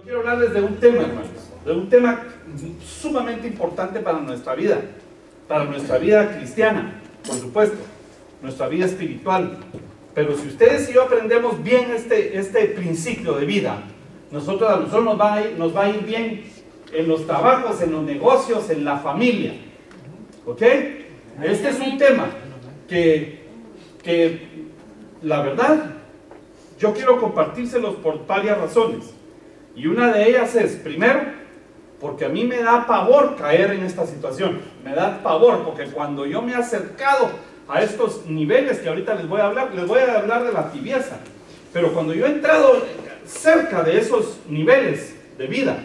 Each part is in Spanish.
Yo quiero hablarles de un tema, hermanos, de un tema sumamente importante para nuestra vida, para nuestra vida cristiana, por supuesto, nuestra vida espiritual. Pero si ustedes y yo aprendemos bien este, este principio de vida, nosotros a nosotros nos va, a ir, nos va a ir bien en los trabajos, en los negocios, en la familia. ¿Ok? Este es un tema que, que la verdad, yo quiero compartírselos por varias razones. Y una de ellas es, primero, porque a mí me da pavor caer en esta situación. Me da pavor porque cuando yo me he acercado a estos niveles que ahorita les voy a hablar, les voy a hablar de la tibieza. Pero cuando yo he entrado cerca de esos niveles de vida,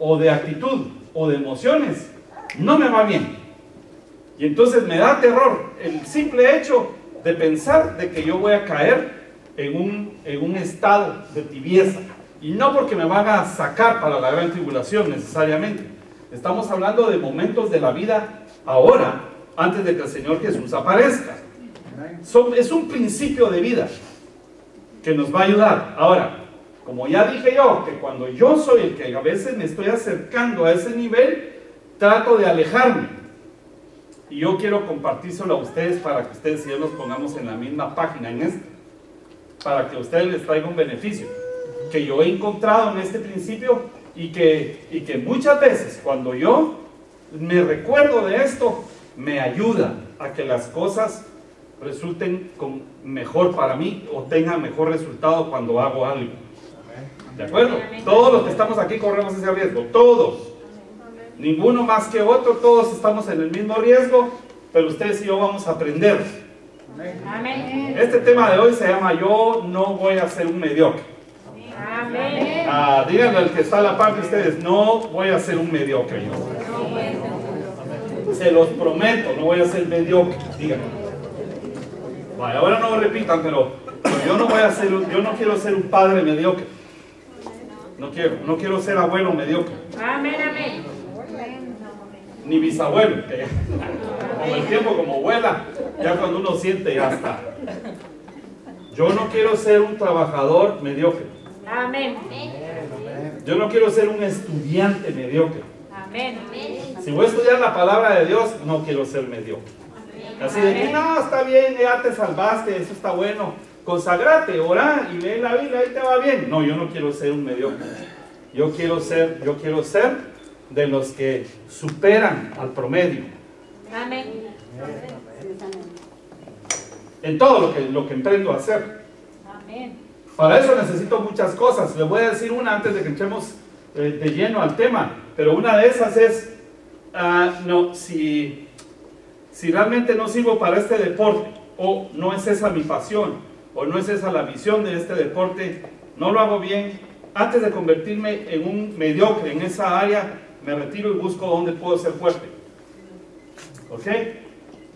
o de actitud, o de emociones, no me va bien. Y entonces me da terror el simple hecho de pensar de que yo voy a caer en un, en un estado de tibieza. Y no porque me van a sacar para la gran tribulación necesariamente. Estamos hablando de momentos de la vida ahora, antes de que el Señor Jesús aparezca. Es un principio de vida que nos va a ayudar. Ahora, como ya dije yo, que cuando yo soy el que a veces me estoy acercando a ese nivel, trato de alejarme. Y yo quiero compartírselo a ustedes para que ustedes y yo nos pongamos en la misma página en esto. Para que a ustedes les traiga un beneficio que yo he encontrado en este principio y que, y que muchas veces cuando yo me recuerdo de esto, me ayuda a que las cosas resulten con mejor para mí o tengan mejor resultado cuando hago algo. ¿De acuerdo? Todos los que estamos aquí corremos ese riesgo, todos. Ninguno más que otro, todos estamos en el mismo riesgo, pero ustedes y yo vamos a aprender. Este tema de hoy se llama Yo no voy a ser un mediocre. Amén. Ah, díganle al que está a la par de ustedes, no voy a ser un mediocre yo. Se los prometo, no voy a ser mediocre, díganme. Vale, ahora no lo repitan, pero, yo no voy a ser, yo no quiero ser un padre mediocre. No quiero, no quiero ser abuelo mediocre, Amén, amén. ni bisabuelo. que Con el tiempo como abuela, ya cuando uno siente ya está. Yo no quiero ser un trabajador mediocre. Amén. Yo no quiero ser un estudiante mediocre. Amén. Si voy a estudiar la palabra de Dios, no quiero ser mediocre. Así de que no, está bien, ya te salvaste, eso está bueno. Consagrate, orá y lee la Biblia, ahí te va bien. No, yo no quiero ser un mediocre. Yo quiero ser, yo quiero ser de los que superan al promedio Amén. en todo lo que, lo que emprendo a hacer. Amén. Para eso necesito muchas cosas. Les voy a decir una antes de que entremos eh, de lleno al tema. Pero una de esas es, ah, no, si, si realmente no sirvo para este deporte, o no es esa mi pasión, o no es esa la visión de este deporte, no lo hago bien, antes de convertirme en un mediocre en esa área, me retiro y busco dónde puedo ser fuerte. ¿Ok?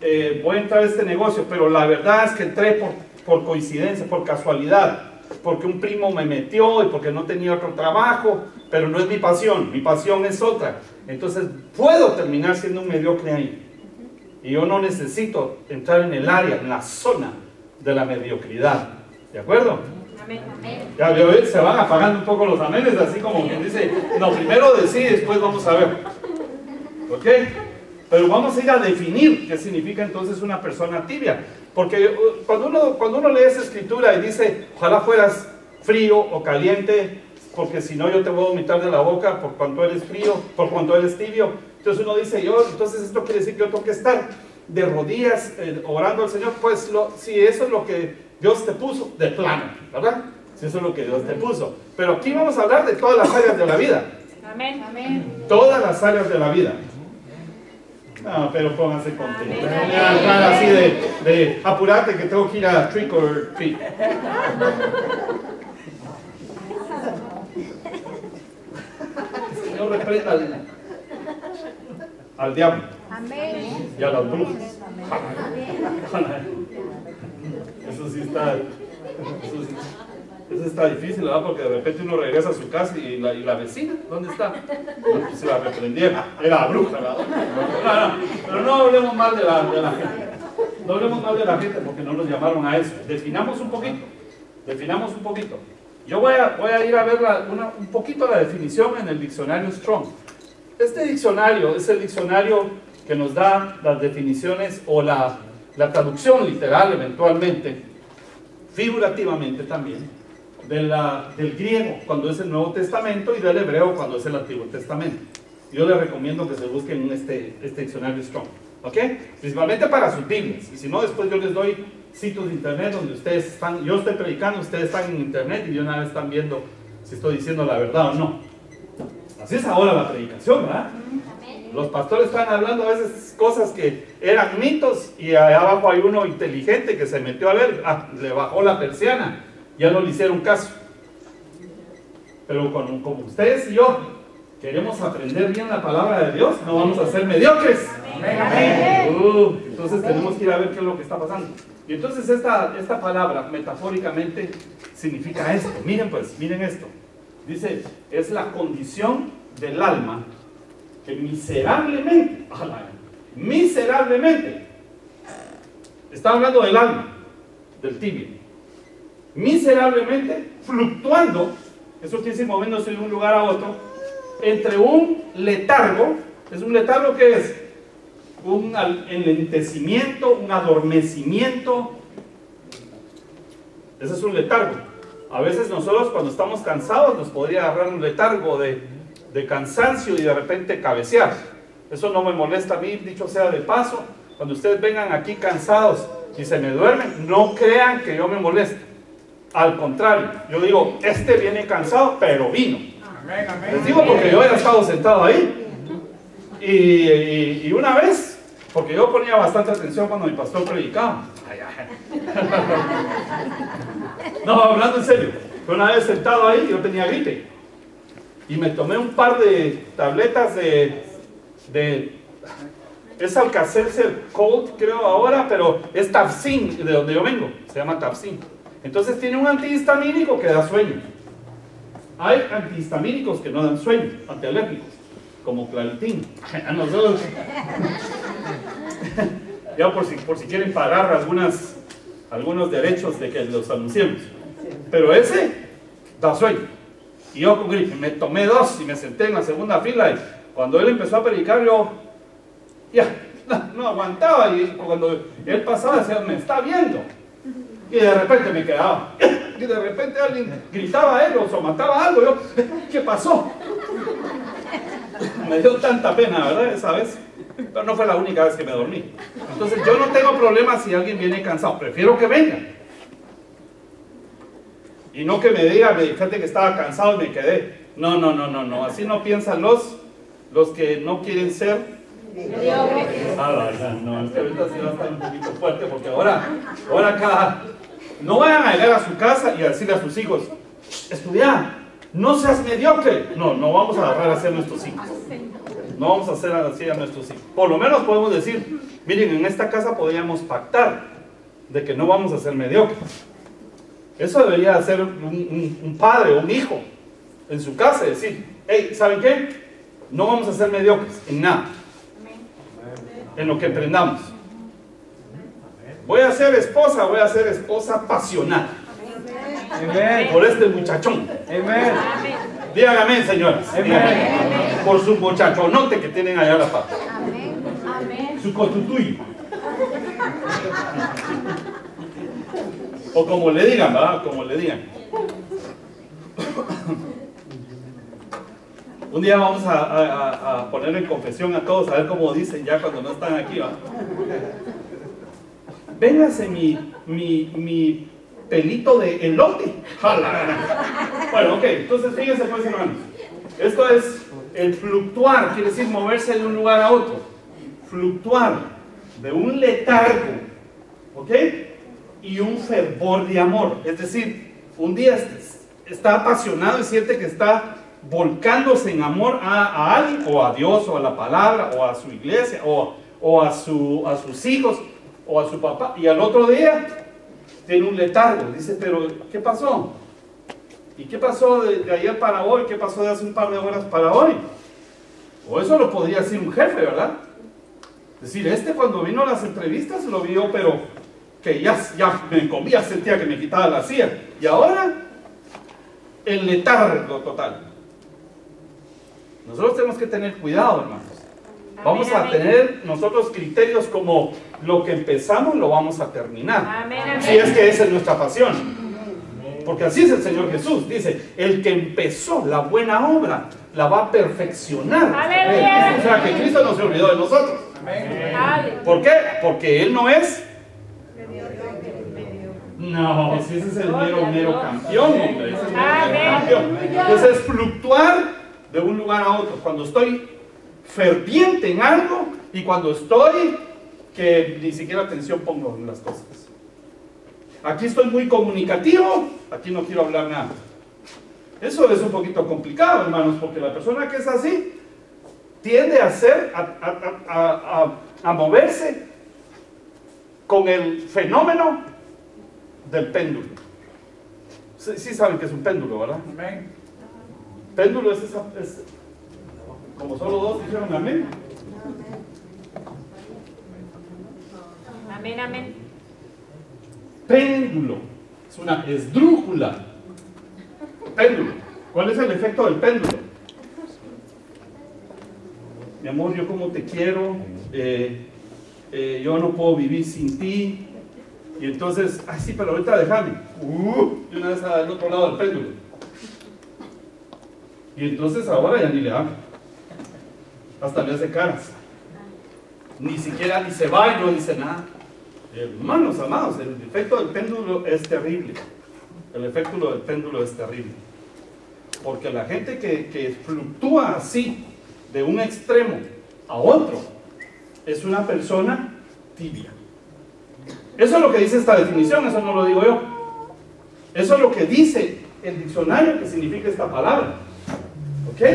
Eh, voy a entrar a este negocio, pero la verdad es que entré por, por coincidencia, por casualidad, porque un primo me metió y porque no tenía otro trabajo, pero no es mi pasión, mi pasión es otra. Entonces puedo terminar siendo un mediocre ahí. Y yo no necesito entrar en el área, en la zona de la mediocridad. ¿De acuerdo? Amén. Amén. Ya veo, eh, se van apagando un poco los amenes, así como quien dice, no, primero decide, después vamos a ver. ¿Ok? Pero vamos a ir a definir qué significa entonces una persona tibia. Porque uh, cuando uno, cuando uno lee esa escritura y dice, ojalá fueras frío o caliente, porque si no yo te voy a vomitar de la boca por cuanto eres frío, por cuanto eres tibio. Entonces uno dice, yo, entonces esto quiere decir que yo tengo que estar de rodillas eh, orando al Señor. Pues lo, si eso es lo que Dios te puso, de plano, ¿verdad? Si eso es lo que Dios te puso. Pero aquí vamos a hablar de todas las áreas de la vida. Amén. Amén. Todas las áreas de la vida. No, pero pónganse contentos. Así de, de apurate que tengo que ir a trick or treat. Señor reprenda al, al diablo Amén. y a las brujas. Eso sí está. Eso, sí- eso está difícil, ¿verdad? Porque de repente uno regresa a su casa y la, vecina, ¿dónde está? Pues se la reprendieron. Era la bruja, ¿verdad? No, no, pero no hablemos mal de la, de la gente. No hablemos mal de la gente porque no nos llamaron a eso. Definamos un poquito. Definamos un poquito. Yo voy a, ir a ver un poquito la definición en el diccionario Strong. Este diccionario es el diccionario que nos da las definiciones o la traducción literal eventualmente, figurativamente también, de la- del griego cuando es el Nuevo Testamento y del hebreo cuando es el Antiguo Testamento. Yo les recomiendo que se busquen este, este diccionario Strong, ¿ok? Principalmente para sus Biblias. Y si no, después yo les doy sitios de internet donde ustedes están, yo estoy predicando, ustedes están en internet y de una vez están viendo si estoy diciendo la verdad o no. Así es ahora la predicación, ¿verdad? Los pastores están hablando a veces cosas que eran mitos y allá abajo hay uno inteligente que se metió a ver, ah, le bajó la persiana, ya no le hicieron caso. Pero con- como ustedes y yo queremos aprender bien la palabra de Dios, no vamos a ser mediocres. Uh, entonces tenemos que ir a ver qué es lo que está pasando. Y entonces esta, esta palabra metafóricamente significa esto. Miren pues, miren esto. Dice, es la condición del alma que miserablemente, miserablemente, está hablando del alma, del tibio, miserablemente fluctuando, quiere decir moviéndose de un lugar a otro, entre un letargo, es un letargo que es un enlentecimiento, un adormecimiento, ese es un letargo. A veces nosotros cuando estamos cansados nos podría agarrar un letargo de, de cansancio y de repente cabecear. Eso no me molesta a mí, dicho sea de paso. Cuando ustedes vengan aquí cansados y se me duermen, no crean que yo me moleste. Al contrario, yo digo, este viene cansado, pero vino. Les digo porque yo he estado sentado ahí. Y, una vez, porque yo ponía bastante atención cuando mi pastor predicaba. No, hablando en serio. Una vez sentado ahí, yo tenía gripe. Y me tomé un par de tabletas de. de es Alka-Seltzer Cold, creo ahora, pero es Tapsin, de donde yo vengo. Se llama Tapsin. Entonces tiene un antihistamínico que da sueño. Hay antihistamínicos que no dan sueño, antialérgicos, como Claritin. A nosotros. ya por si, por si quieren pagar algunas, algunos derechos de que los anunciemos. Pero ese da sueño. Y yo con gripe, me tomé dos y me senté en la segunda fila. Y cuando él empezó a predicar, yo ya no, no aguantaba. Y cuando él pasaba, decía, me está viendo. Y de repente me quedaba. Y de repente alguien gritaba a él o mataba algo. Yo, ¿qué pasó? Me dio tanta pena, ¿verdad? Esa vez. Pero no fue la única vez que me dormí. Entonces yo no tengo problema si alguien viene cansado. Prefiero que venga. Y no que me diga, me fíjate que estaba cansado y me quedé. No, no, no, no, no. Así no piensan los, los que no quieren ser. Ah, no, es que ahorita sí va a estar un poquito fuerte porque ahora, ahora cada. No vayan a llegar a su casa y a decirle a sus hijos, estudiar, no seas mediocre. No, no vamos a agarrar a nuestros hijos. No vamos a hacer así a nuestros hijos. Por lo menos podemos decir, miren, en esta casa podríamos pactar de que no vamos a ser mediocres. Eso debería hacer un, un- un padre o un hijo en su casa, decir, hey, ¿saben qué? No vamos a ser mediocres en nada, en lo que emprendamos. Voy a ser esposa, voy a ser esposa pasional Amén. por este muchachón. Amén. Díganme, amén, señoras. Díganme. Por su muchachonote que tienen allá a la pata. Amén. Su cotutuy. O como le digan, ¿verdad? Como le digan. Un día vamos a, poner en confesión a todos, a ver cómo dicen ya cuando no están aquí, ¿va? Véngase mi, pelito de elote. Bueno, ok, entonces fíjense pues hermanos. Esto es el fluctuar, quiere decir moverse de un lugar a otro. Fluctuar de un letargo, ¿ok? Y un fervor de amor. Es decir, un día est- está apasionado y siente que está volcándose en amor a, alguien, o a Dios, o a la palabra, o a su iglesia, o, a, su, a sus hijos, o a su papá. Y al otro día tiene un letargo. Dice, pero ¿qué pasó? ¿Y qué pasó de, de ayer para hoy? ¿Qué pasó de hace un par de horas para hoy? O eso lo podría decir un jefe, ¿verdad? Es decir, este cuando vino a las entrevistas lo vio, pero que ya, ya me comía, sentía que me quitaba la silla. Y ahora, el letargo total. Nosotros tenemos que tener cuidado, hermanos. Vamos a tener nosotros criterios como lo que empezamos lo vamos a terminar. Amén. Si es que esa es nuestra pasión. Porque así es el Señor Jesús. Dice, el que empezó la buena obra la va a perfeccionar. O sea, que Cristo no se olvidó de nosotros. ¿Por qué? Porque Él no es... No, si ese es el mero, mero campeón, hombre. Ese es el mero, campeón. Entonces es fluctuar de un lugar a otro. Cuando estoy ferviente en algo y cuando estoy que ni siquiera atención pongo en las cosas. Aquí estoy muy comunicativo, aquí no quiero hablar nada. Eso es un poquito complicado, hermanos, porque la persona que es así tiende a ser, a, moverse con el fenómeno del péndulo. Sí, saben que es un péndulo, ¿verdad? Péndulo es esa, es- como solo dos dijeron amén. Amén, amén. Péndulo. Es una esdrújula. Péndulo. ¿Cuál es el efecto del péndulo? Mi amor, yo como te quiero, eh, eh, yo no puedo vivir sin ti. Y entonces, ay sí, pero ahorita déjame. Uh, y una vez al otro lado del péndulo. Y entonces ahora ya ni le hablo. Hasta le hace caras. Ni siquiera ni se va y dice nada. Hermanos amados, el efecto del péndulo es terrible. El efecto del péndulo es terrible. Porque la gente que, que fluctúa así, de un extremo a otro, es una persona tibia. Eso es lo que dice esta definición, eso no lo digo yo. Eso es lo que dice el diccionario que significa esta palabra. ¿Ok?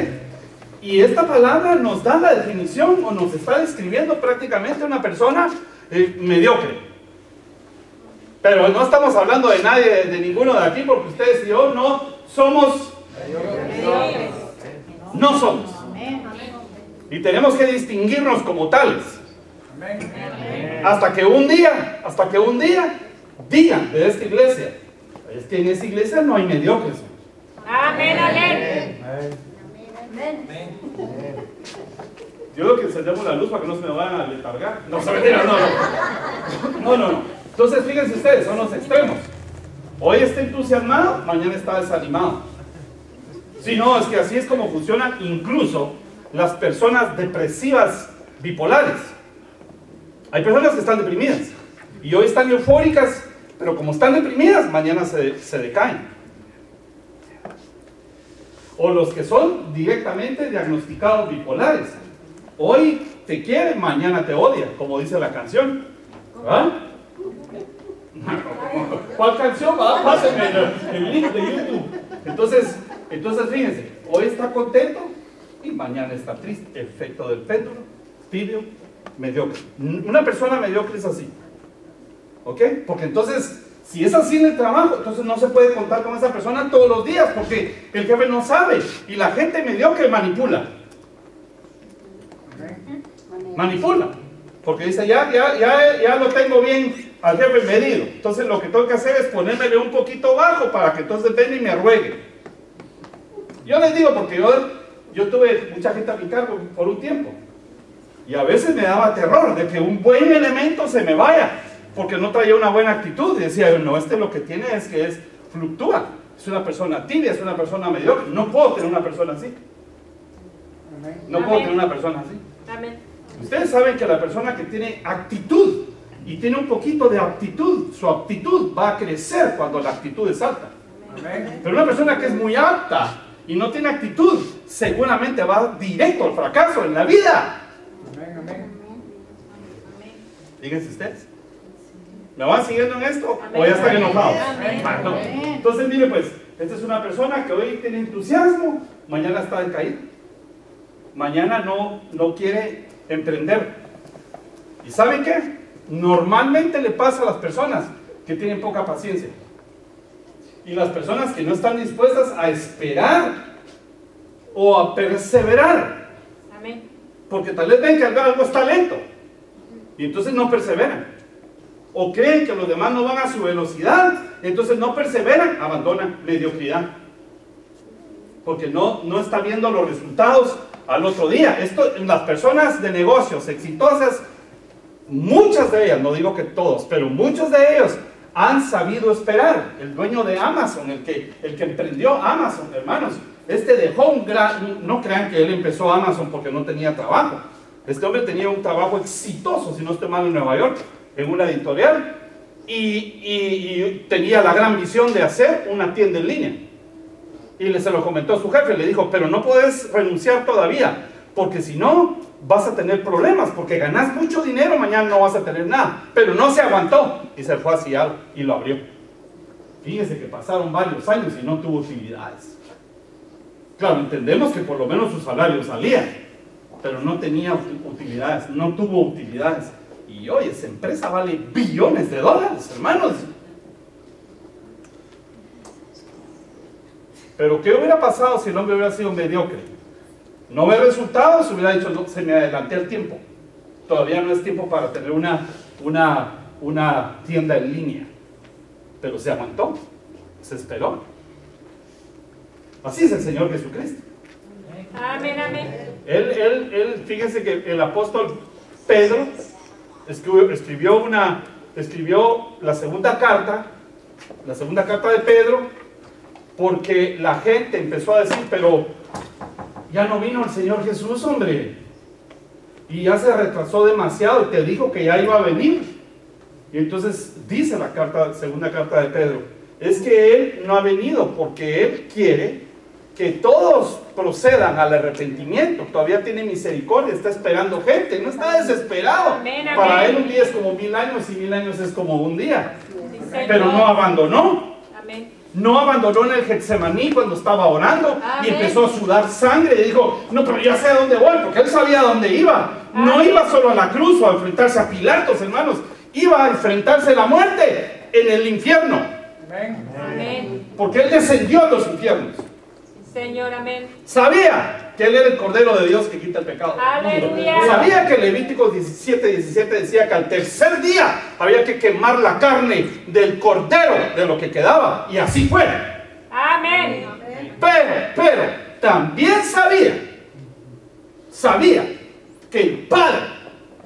Y esta palabra nos da la definición o nos está describiendo prácticamente una persona eh, mediocre. Pero no estamos hablando de nadie, de ninguno de aquí, porque ustedes y yo no somos, no somos. Y tenemos que distinguirnos como tales. Hasta que un día, hasta que un día digan de esta iglesia, es que en esta iglesia no hay mediocres. Amén, amén. Yo lo que encendemos la luz para que no se me vayan a letargar. No, se mentira, no, no. No, no, no. Entonces, fíjense ustedes, son los extremos. Hoy está entusiasmado, mañana está desanimado. Si no, es que así es como funcionan incluso las personas depresivas bipolares. Hay personas que están deprimidas y hoy están eufóricas, pero como están deprimidas, mañana se, se decaen. O los que son directamente diagnosticados bipolares. Hoy te quiere, mañana te odia, como dice la canción. ¿Ah? ¿Cuál canción? va? Pásenme el link de YouTube. Entonces, entonces fíjense, hoy está contento y mañana está triste. Efecto del péndulo, tibio, mediocre. Una persona mediocre es así. ¿Ok? Porque entonces, si es así en el trabajo, entonces no se puede contar con esa persona todos los días porque el jefe no sabe y la gente mediocre manipula. Manipula. Porque dice, ya, ya, ya, ya lo tengo bien al jefe medido. Entonces lo que tengo que hacer es ponérmele un poquito bajo para que entonces venga y me ruegue. Yo les digo porque yo, yo tuve mucha gente a mi cargo por un tiempo. Y a veces me daba terror de que un buen elemento se me vaya porque no traía una buena actitud. Y decía, no, este lo que tiene es que es fluctúa. Es una persona tibia, es una persona mediocre. No puedo tener una persona así. No puedo Amén. tener una persona así. Amén. Ustedes saben que la persona que tiene actitud y tiene un poquito de aptitud, su aptitud va a crecer cuando la actitud es alta. Pero una persona que es muy alta y no tiene actitud, seguramente va directo al fracaso en la vida. Fíjense ustedes. ¿Me van siguiendo en esto o ya están enojados? Amén. Ah, no. Entonces, mire pues, esta es una persona que hoy tiene entusiasmo, mañana está decaído. Mañana no, no quiere emprender. ¿Y saben qué? Normalmente le pasa a las personas que tienen poca paciencia. Y las personas que no están dispuestas a esperar o a perseverar. Amén. Porque tal vez ven que algo es talento. Y entonces no perseveran. O creen que los demás no van a su velocidad. Entonces no perseveran, abandonan mediocridad. porque no, no está viendo los resultados al otro día. Esto, las personas de negocios exitosas, muchas de ellas, no digo que todos, pero muchos de ellos han sabido esperar. El dueño de Amazon, el que, el que emprendió Amazon, hermanos, este dejó un gran, no crean que él empezó Amazon porque no tenía trabajo. Este hombre tenía un trabajo exitoso, si no estoy mal, en Nueva York, en una editorial, y, y- y tenía la gran visión de hacer una tienda en línea. Y le se lo comentó a su jefe, le dijo, pero no puedes renunciar todavía, porque si no, vas a tener problemas, porque ganas mucho dinero, mañana no vas a tener nada. Pero no se aguantó y se fue hacia y lo abrió. Fíjese que pasaron varios años y no tuvo utilidades. Claro, entendemos que por lo menos su salario salía, pero no tenía ut- utilidades, no tuvo utilidades. Y hoy esa empresa vale billones de dólares, hermanos. Pero ¿qué hubiera pasado si el hombre hubiera sido mediocre? No ve resultados, hubiera dicho, no, se me adelanté el tiempo. Todavía no es tiempo para tener una, una, una tienda en línea. Pero se aguantó, se esperó. Así es el Señor Jesucristo. Amén, amén. Él, él, él, fíjense que el apóstol Pedro escribió, una, escribió la segunda carta, la segunda carta de Pedro, porque la gente empezó a decir, pero ya no vino el Señor Jesús, hombre, y ya se retrasó demasiado y te dijo que ya iba a venir. Y entonces dice la carta, segunda carta de Pedro, es que Él no ha venido porque Él quiere que todos procedan al arrepentimiento. Todavía tiene misericordia, está esperando gente, no está desesperado. Amén, amén. Para Él un día es como mil años y mil años es como un día. Pero no abandonó. No abandonó en el Getsemaní cuando estaba orando y empezó a sudar sangre y dijo, no, pero ya sé a dónde voy, porque él sabía a dónde iba. No iba solo a la cruz o a enfrentarse a Pilatos, hermanos, iba a enfrentarse a la muerte en el infierno, porque él descendió a los infiernos. Señor, amén. Sabía que él era el Cordero de Dios que quita el pecado. Aleluya. Sabía que Levítico 17, 17 decía que al tercer día había que quemar la carne del Cordero de lo que quedaba. Y así fue. Amén. Pero, pero, también sabía, sabía que el Padre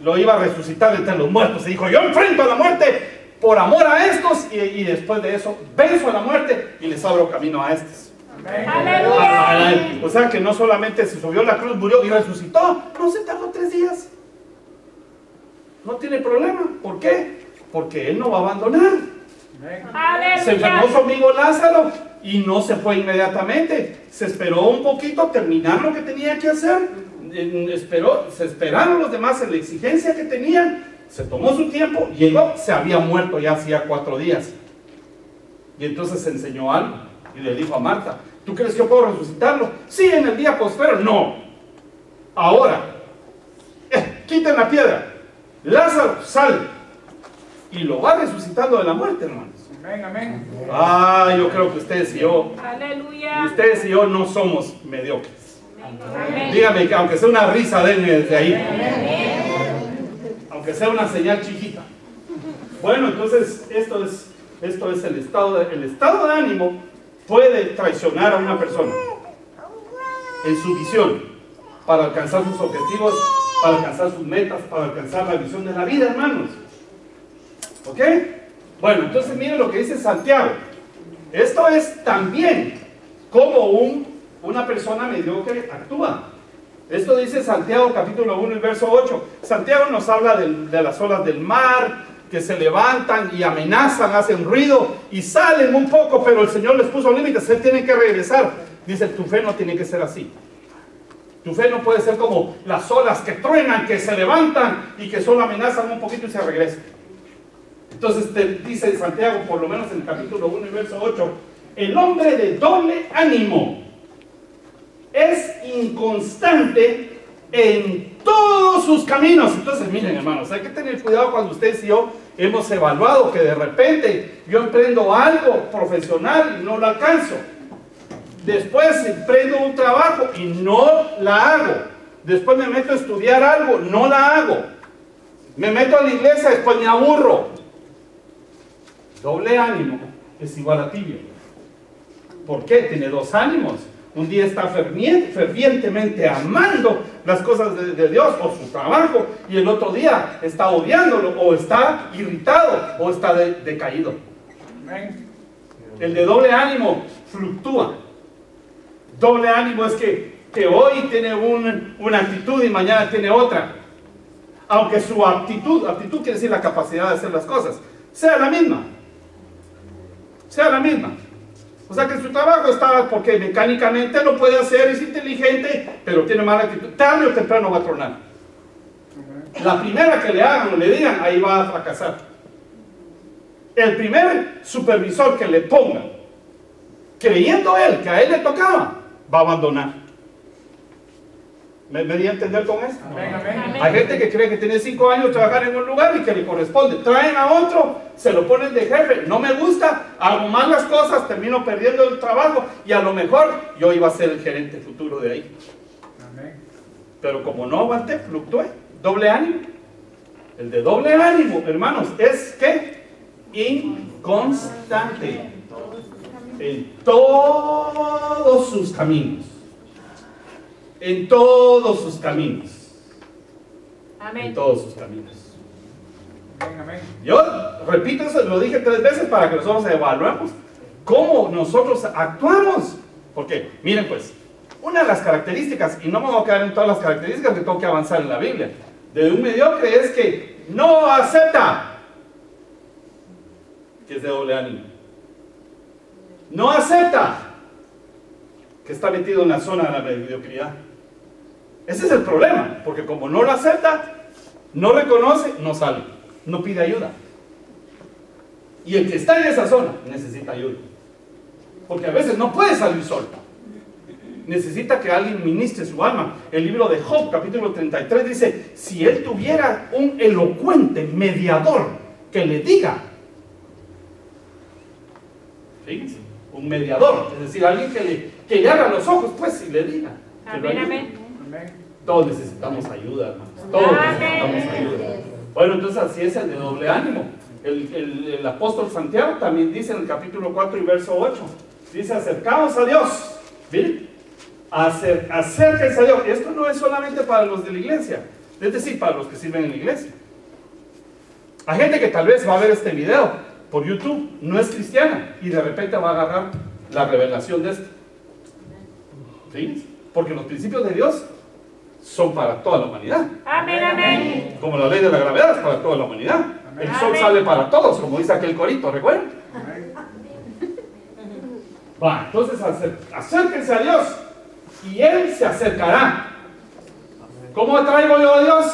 lo iba a resucitar entre los muertos. Y dijo, yo enfrento a la muerte por amor a estos y, y después de eso venzo a la muerte y les abro camino a estos. O sea que no solamente se subió a la cruz, murió y resucitó, no se tardó tres días. No tiene problema. ¿Por qué? Porque Él no va a abandonar. Se enfermó su amigo Lázaro y no se fue inmediatamente. Se esperó un poquito a terminar lo que tenía que hacer. Esperó, se esperaron los demás en la exigencia que tenían. Se tomó su tiempo, llegó, se había muerto ya hacía cuatro días. Y entonces se enseñó algo y le dijo a Marta, ¿tú crees que yo puedo resucitarlo? Sí, en el día postrero. No. Ahora, eh, quiten la piedra. Lázaro, sal. Y lo va resucitando de la muerte, hermanos. Amén, amén. Ah, yo creo que ustedes y yo, Aleluya. ustedes y yo no somos mediocres. Amén. Dígame que aunque sea una risa, denme desde ahí. Aunque sea una señal chiquita. Bueno, entonces esto es, esto es el estado de, el estado de ánimo puede traicionar a una persona en su visión para alcanzar sus objetivos, para alcanzar sus metas, para alcanzar la visión de la vida, hermanos. ¿Ok? Bueno, entonces miren lo que dice Santiago. Esto es también como un, una persona mediocre actúa. Esto dice Santiago capítulo 1 y verso 8. Santiago nos habla de las olas del mar, que se levantan y amenazan, hacen ruido y salen un poco, pero el Señor les puso límites, Él tiene que regresar. Dice, tu fe no tiene que ser así. Tu fe no puede ser como las olas que truenan, que se levantan y que solo amenazan un poquito y se regresan. Entonces te dice Santiago, por lo menos en el capítulo 1 y verso 8, el hombre de doble ánimo es inconstante en todos sus caminos. Entonces, miren hermanos, hay que tener cuidado cuando ustedes y yo hemos evaluado que de repente yo emprendo algo profesional y no lo alcanzo. Después emprendo un trabajo y no la hago. Después me meto a estudiar algo, no la hago. Me meto a la iglesia, después me aburro. Doble ánimo es igual a tibio. ¿Por qué? Tiene dos ánimos. Un día está fervien- fervientemente amando las cosas de, de Dios o su trabajo y el otro día está odiándolo o está irritado o está de- decaído. El de doble ánimo fluctúa. Doble ánimo es que, que hoy tiene un- una actitud y mañana tiene otra. Aunque su aptitud, aptitud quiere decir la capacidad de hacer las cosas, sea la misma. Sea la misma. O sea que su trabajo está porque mecánicamente lo puede hacer, es inteligente, pero tiene mala actitud. Tarde o temprano va a tronar. La primera que le hagan o le digan, ahí va a fracasar. El primer supervisor que le ponga, creyendo él que a él le tocaba, va a abandonar. ¿Me, me di a entender con esto? Amén, amén. Hay gente que cree que tiene cinco años trabajar en un lugar y que le corresponde. Traen a otro, se lo ponen de jefe. No me gusta, hago mal las cosas, termino perdiendo el trabajo y a lo mejor yo iba a ser el gerente futuro de ahí. Amén. Pero como no aguanté, fluctué. Doble ánimo. El de doble ánimo, hermanos, es que inconstante en todos sus caminos. En todos sus caminos. En Amén. todos sus caminos. Amén, amén. Yo repito eso, lo dije tres veces para que nosotros evaluemos cómo nosotros actuamos. Porque, miren pues, una de las características, y no me voy a quedar en todas las características que tengo que avanzar en la Biblia, de un mediocre es que no acepta que es de doble ánimo. No acepta que está metido en la zona de la mediocridad. Ese es el problema, porque como no lo acepta, no reconoce, no sale, no pide ayuda. Y el que está en esa zona necesita ayuda. Porque a veces no puede salir solo. Necesita que alguien ministre su alma. El libro de Job, capítulo 33, dice, si él tuviera un elocuente mediador que le diga, fíjense, un mediador, es decir, alguien que le, que le haga los ojos, pues, y le diga. Amén, amén. Todos necesitamos ayuda, hermanos. Todos necesitamos ayuda. Bueno, entonces así es el de doble ánimo. El, el- el apóstol Santiago también dice en el capítulo 4 y verso 8, dice, acercaos a Dios. ¿Bien? Acer, acérquense a Dios. Esto no es solamente para los de la iglesia, es decir, para los que sirven en la iglesia. Hay gente que tal vez va a ver este video por YouTube, no es cristiana, y de repente va a agarrar la revelación de esto. ¿Sí? Porque los principios de Dios son para toda la humanidad. Amén, amén. Como la ley de la gravedad es para toda la humanidad. El sol Amén. sale para todos, como dice aquel corito, ¿recuerdan? Amén. Va, entonces acérquense a Dios y Él se acercará. ¿Cómo atraigo yo a Dios?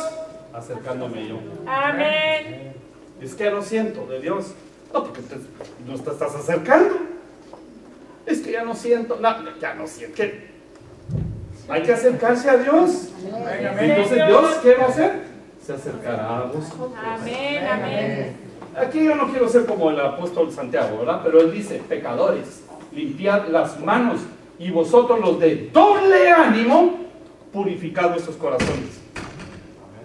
Acercándome yo. Amén. Es que ya no siento de Dios. No, porque te- no te estás acercando. Es que ya no siento. No, ya no siento. ¿Qué? Hay que acercarse a Dios. Entonces Dios, ¿qué va a hacer? Se acercará a vosotros. Amén, amén. Aquí yo no quiero ser como el apóstol Santiago, ¿verdad? Pero él dice, pecadores, limpiad las manos y vosotros los de doble ánimo, purificad vuestros corazones.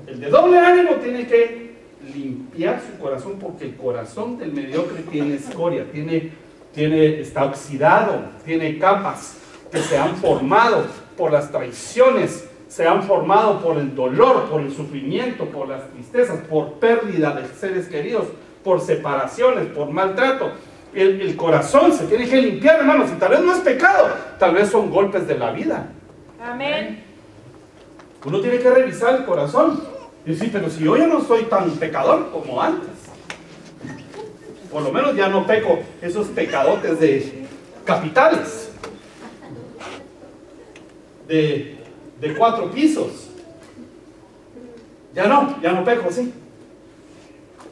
El de doble ánimo tiene que limpiar su corazón porque el corazón del mediocre tiene escoria, tiene, tiene, está oxidado, tiene capas que se han formado por las traiciones, se han formado por el dolor, por el sufrimiento, por las tristezas, por pérdida de seres queridos, por separaciones, por maltrato. El, el corazón se tiene que limpiar, hermanos, y tal vez no es pecado, tal vez son golpes de la vida. Amén. Uno tiene que revisar el corazón. Y decir, pero si yo ya no soy tan pecador como antes. Por lo menos ya no peco esos pecadotes de capitales. De, de cuatro pisos. Ya no, ya no peco, sí.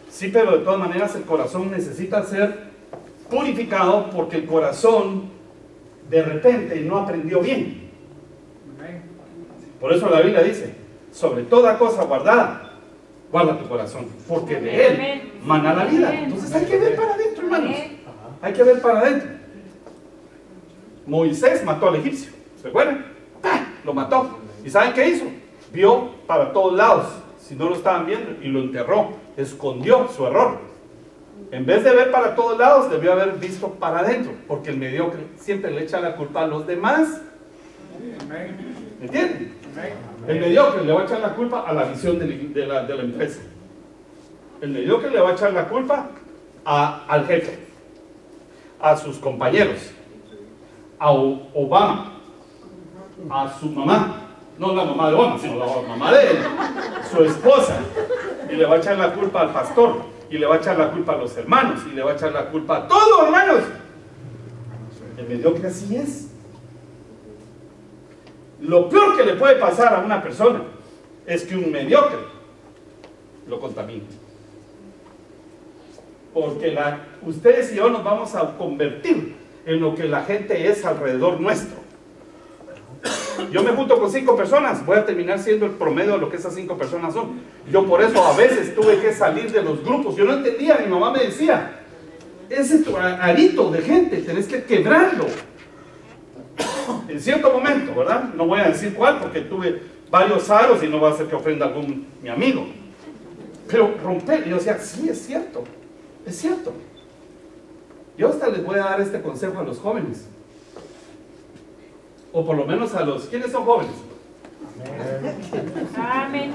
Sí, pero de todas maneras el corazón necesita ser purificado porque el corazón de repente no aprendió bien. Por eso la Biblia dice, sobre toda cosa guardada, guarda tu corazón, porque de él mana la vida. Entonces hay que ver para adentro, hermanos. Hay que ver para adentro. Moisés mató al egipcio, ¿se acuerdan? Lo mató. ¿Y saben qué hizo? Vio para todos lados, si no lo estaban viendo, y lo enterró, escondió su error. En vez de ver para todos lados, debió haber visto para adentro, porque el mediocre siempre le echa la culpa a los demás. ¿Me entienden? El mediocre le va a echar la culpa a la visión de, la, empresa. El mediocre le va a echar la culpa al jefe, a sus compañeros, a Obama, a su mamá, no la mamá de Obama, sino la mamá de él, su esposa, y le va a echar la culpa al pastor, y le va a echar la culpa a los hermanos, y le va a echar la culpa a todos, hermanos. El mediocre así es. Lo peor que le puede pasar a una persona es que un mediocre lo contamine. Porque ustedes y yo nos vamos a convertir en lo que la gente es alrededor nuestro. Yo me junto con cinco personas, voy a terminar siendo el promedio de lo que esas cinco personas son. Yo por eso a veces tuve que salir de los grupos. Yo no entendía, mi mamá me decía, ese arito de gente, tenés que quebrarlo en cierto momento, ¿verdad? No voy a decir cuál porque tuve varios aros y no va a hacer que ofenda a algún mi amigo. Pero romper, yo decía, sí, es cierto, es cierto. Yo hasta les voy a dar este consejo a los jóvenes. O por lo menos a los, ¿quiénes son jóvenes? Amén.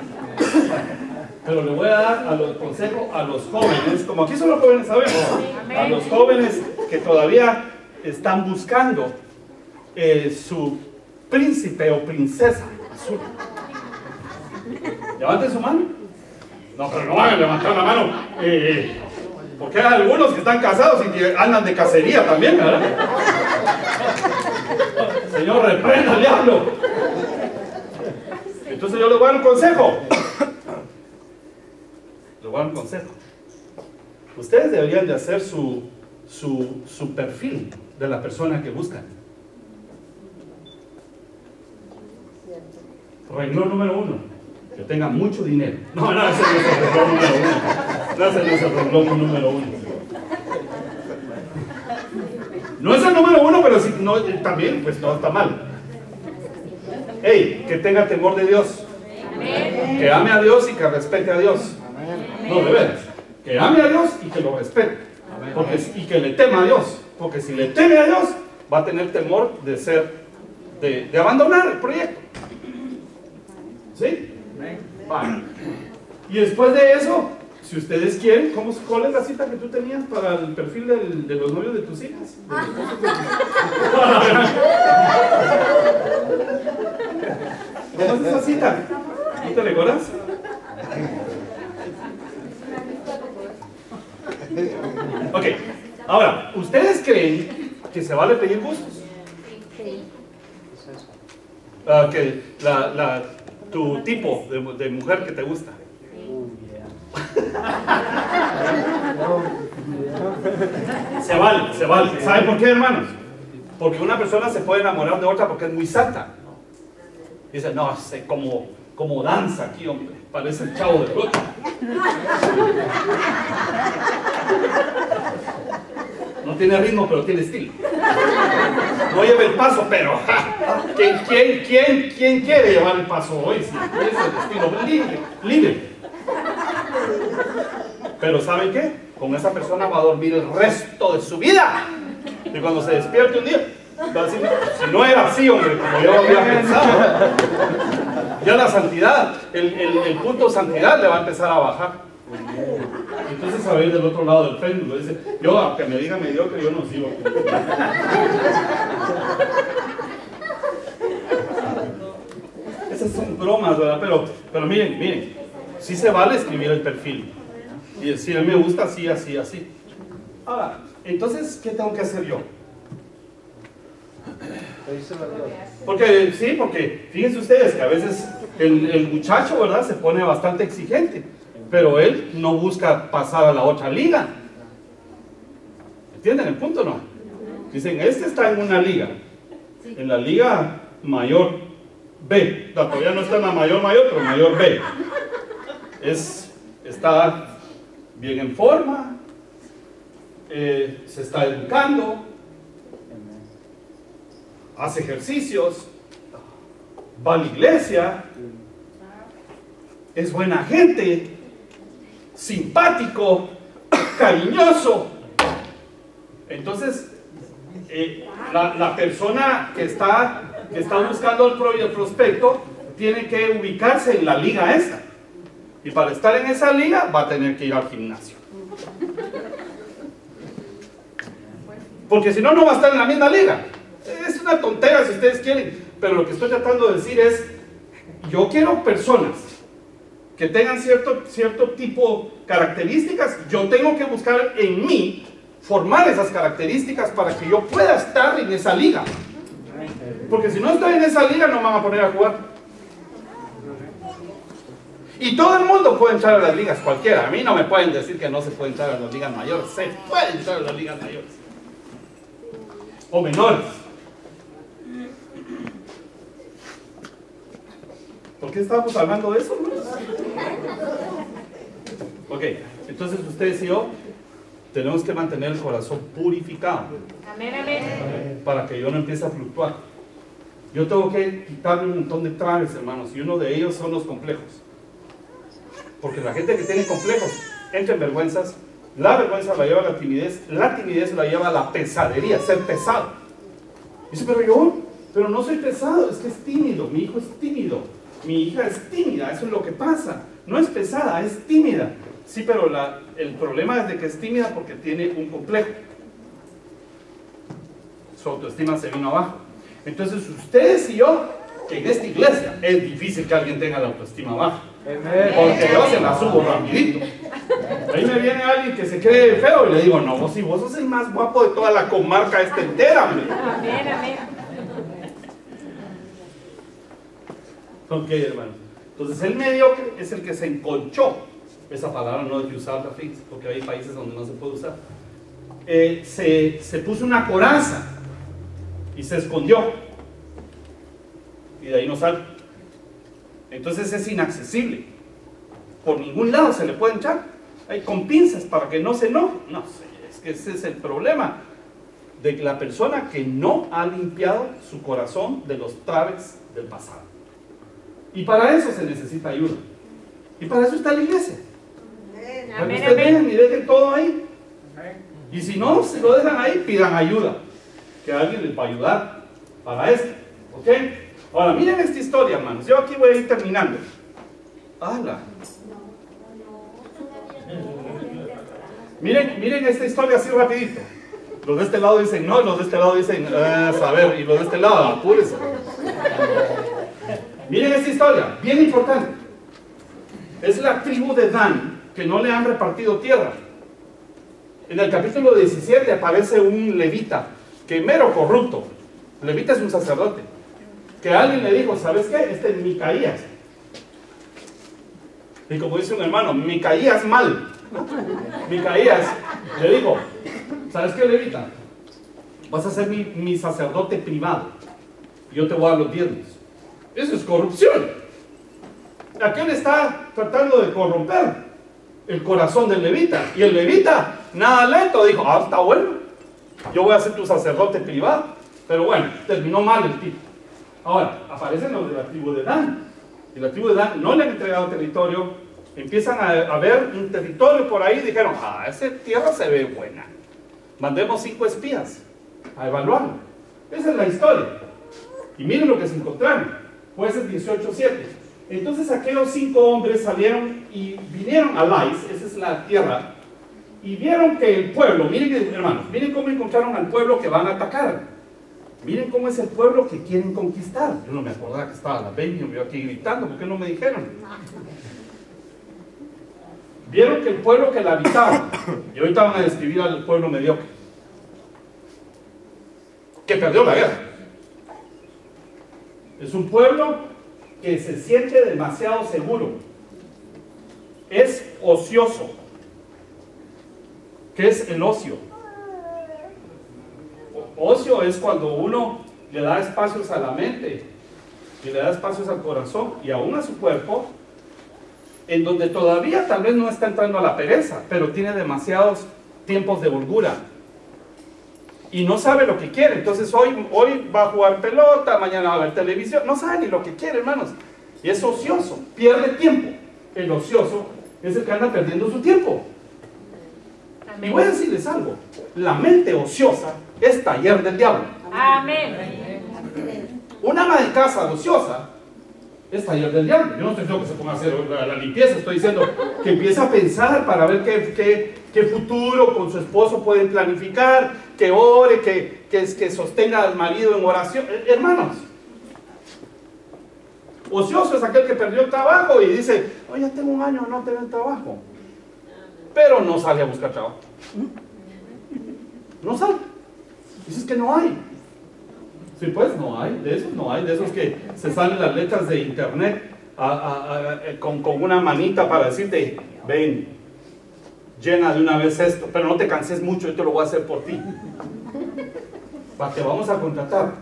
Pero le voy a dar a los consejos a los jóvenes, como aquí son los jóvenes, sabemos, a los jóvenes que todavía están buscando eh, su príncipe o princesa azul. Levanten su mano. No, pero no van a levantar la mano. eh, porque hay algunos que están casados y que andan de cacería también, ¿verdad? Señor, reprenda al diablo. Entonces yo les voy a dar un consejo. Les voy a dar un consejo. Ustedes deberían de hacer su, su, su perfil de la persona que buscan. Renglón número uno, que tenga mucho dinero. No, no, ese no es el renglón número uno. No, ese no es el número uno. No es el número uno, pero sí, no, también, pues no está mal. Ey, que tenga temor de Dios. Que ame a Dios y que respete a Dios. No, de veras. Que ame a Dios y que lo respete. Porque, y que le tema a Dios. Porque si le teme a Dios, va a tener temor de ser, de, de abandonar el proyecto. ¿Sí? Vale. Y después de eso, si ustedes quieren, ¿cómo, ¿cuál es la cita que tú tenías para el perfil del- de los novios de tus hijas? ¿Cómo es esa cita? ¿No te recuerdas? Ok, ahora, ¿ustedes creen que se vale pedir gustos? Ah, que la, la- tu tipo de, de mujer que te gusta. Se vale, se vale. ¿Saben por qué, hermanos? Porque una persona se puede enamorar de otra porque es muy santa. Dice, no, sé cómo, cómo danza aquí, hombre. Parece el chavo de Ruta. No tiene ritmo, pero tiene estilo. No lleva el paso, pero ¿quién, quién, quién, quién quiere llevar el paso hoy? Si es el estilo libre, libre. Pero ¿saben qué? Con esa persona va a dormir el resto de su vida. Y cuando se despierte un día, va a decir, si no era así, hombre, como yo había pensado. Ya la santidad, el, punto de santidad le va a empezar a bajar. Entonces a ver del otro lado del péndulo, yo aunque me diga mediocre, yo no sigo. Esas son bromas, ¿verdad? Pero, pero miren, miren, sí se vale escribir el perfil. Y decir, a me gusta así, así, así. Ahora, entonces, ¿qué tengo que hacer yo? Porque, sí, porque fíjense ustedes que a veces el, el muchacho, ¿verdad? Se pone bastante exigente, pero él no busca pasar a la otra liga. ¿Entienden el punto no? Dicen, este está en una liga, en la liga mayor B. No, todavía no está en la mayor mayor, pero mayor B. Es, está bien en forma, eh, se está educando, hace ejercicios, va a la iglesia, es buena gente, simpático, cariñoso. Entonces, eh, la, la persona que está que está buscando el, pro- el prospecto tiene que ubicarse en la liga esa. Y para estar en esa liga va a tener que ir al gimnasio. Porque si no, no va a estar en la misma liga. Es una tontera si ustedes quieren. Pero lo que estoy tratando de decir es, yo quiero personas que tengan cierto, cierto tipo características. Yo tengo que buscar en mí formar esas características para que yo pueda estar en esa liga. Porque si no estoy en esa liga, no me van a poner a jugar. Y todo el mundo puede entrar a las ligas, cualquiera. A mí no me pueden decir que no se puede entrar a las ligas mayores. Se puede entrar a las ligas mayores. O menores. ¿Por qué estábamos hablando de eso? hermanos? Ok, entonces ustedes y yo tenemos que mantener el corazón purificado Amén, amén. para que yo no empiece a fluctuar. Yo tengo que quitarme un montón de traves, hermanos, y uno de ellos son los complejos. Porque la gente que tiene complejos entra en vergüenzas, la vergüenza la lleva a la timidez, la timidez la lleva a la pesadería, ser pesado. Dice, pero yo, pero no soy pesado, es que es tímido, mi hijo es tímido, mi hija es tímida, eso es lo que pasa. No es pesada, es tímida. Sí, pero el problema es de que es tímida porque tiene un complejo su autoestima se vino abajo. Entonces ustedes y yo, que en esta iglesia es difícil que alguien tenga la autoestima baja. Porque yo se la subo rapidito. Ahí me viene alguien que se cree feo y le digo, no, vos sí, vos sos el más guapo de toda la comarca esta entera, hombre. Amén, amén. Ok, hermano. Entonces el mediocre es el que se enconchó. Esa palabra no hay que usarla, fíjense, porque hay países donde no se puede usar. Eh, se, se puso una coraza y se escondió. Y de ahí no sale. Entonces es inaccesible. Por ningún lado se le puede echar. Hay con pinzas para que no se enoje. No sé, es que ese es el problema de la persona que no ha limpiado su corazón de los traves del pasado. Y para eso se necesita ayuda. Y para eso está la iglesia. Para que ustedes vengan y dejen todo ahí. Y si no, si lo dejan ahí, pidan ayuda. Que alguien les va a ayudar para esto. ¿Ok? Ahora, miren esta historia, hermanos. Yo aquí voy a ir terminando. ¡Hala! Miren, miren esta historia así rapidito. Los de este lado dicen no, los de este lado dicen, "Ah, a ver, y los de este lado, apúrense. Miren esta historia, bien importante. Es la tribu de Dan que no le han repartido tierra. En el capítulo 17 aparece un levita, que mero corrupto. Levita es un sacerdote. Que alguien le dijo, ¿sabes qué? Este es Micaías. Y como dice un hermano, Micaías mal. Micaías le dijo, ¿sabes qué, levita? Vas a ser mi, sacerdote privado. Yo te voy a dar los diezmos. Eso es corrupción. Aquel está tratando de corromper el corazón del levita. Y el levita, nada lento, dijo, ah, está bueno. Yo voy a ser tu sacerdote privado. Pero bueno, terminó mal el tipo. Ahora, aparecen los de la tribu de Dan. Y la tribu de Dan no le han entregado territorio. Empiezan a, ver un territorio por ahí y dijeron, ah, esa tierra se ve buena. Mandemos cinco espías a evaluarlo. Esa es la historia. Y miren lo que se encontraron. Jueces 18.7. Entonces aquellos cinco hombres salieron y vinieron a Lais, esa es la tierra, y vieron que el pueblo, miren hermanos, miren cómo encontraron al pueblo que van a atacar. Miren cómo es el pueblo que quieren conquistar. Yo no me acordaba que estaba la baby, yo aquí gritando, ¿por qué no me dijeron? Vieron que el pueblo que la habitaba, y ahorita van a describir al pueblo mediocre, que perdió la guerra. Es un pueblo que se siente demasiado seguro. Es ocioso. ¿Qué es el ocio? Ocio es cuando uno le da espacios a la mente y le da espacios al corazón y aún a su cuerpo, en donde todavía tal vez no está entrando a la pereza, pero tiene demasiados tiempos de holgura y no sabe lo que quiere. Entonces hoy, hoy va a jugar pelota, mañana va a ver televisión, no sabe ni lo que quiere, hermanos. Y es ocioso, pierde tiempo. El ocioso es el que anda perdiendo su tiempo. Y voy a decirles algo, la mente ociosa es taller del diablo. Amén. Una ama de casa ociosa es taller del diablo. Yo no estoy diciendo que se ponga a hacer la, la limpieza, estoy diciendo que empiece a pensar para ver qué, qué- qué futuro con su esposo pueden planificar, que ore, que, que, que sostenga al marido en oración. Eh, Hermanos, ocioso es aquel que perdió el trabajo y dice, oye, ya tengo un año no tener trabajo. Pero no sale a buscar trabajo. No sale. Dices que no hay. Sí, pues no hay, de esos no hay, de esos que se salen las letras de internet eh, con, con una manita para decirte, ven, llena de una vez esto, pero no te canses mucho, yo te lo voy a hacer por ti. Pa, te vamos a contratar,